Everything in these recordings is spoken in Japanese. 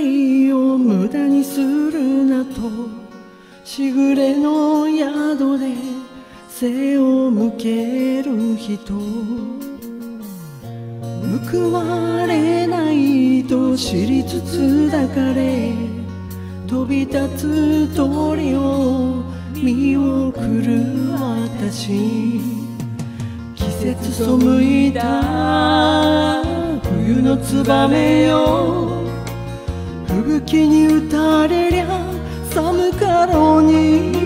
りを無駄にするなとしぐれの宿で背を向ける人。報われないと知りつつ抱かれ飛び立つ鳥を見送る私。季節背いた冬のツバメよ。吹雪に打たれりゃ寒かろうに。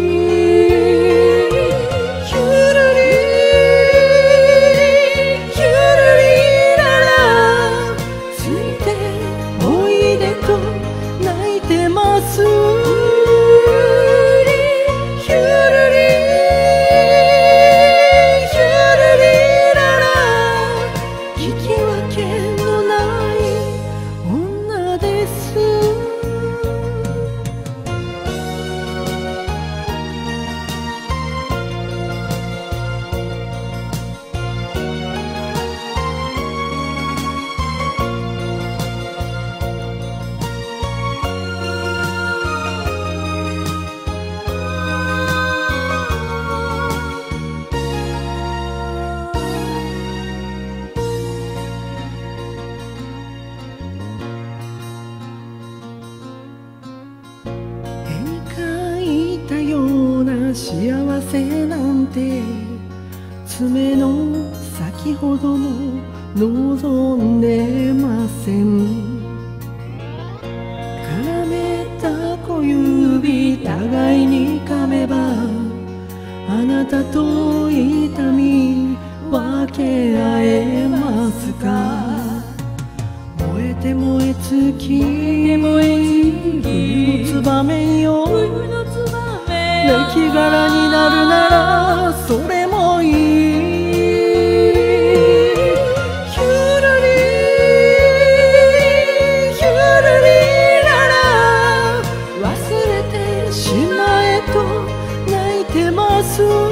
なんて爪の先ほどの望んでません。絡めた小指互いに噛めばあなたと痛み分け合えますか。燃えて燃え尽き冬のツバメよ抜き殻になるならそれもいいゆるり」「ゆるりル忘れてしまえと泣いてます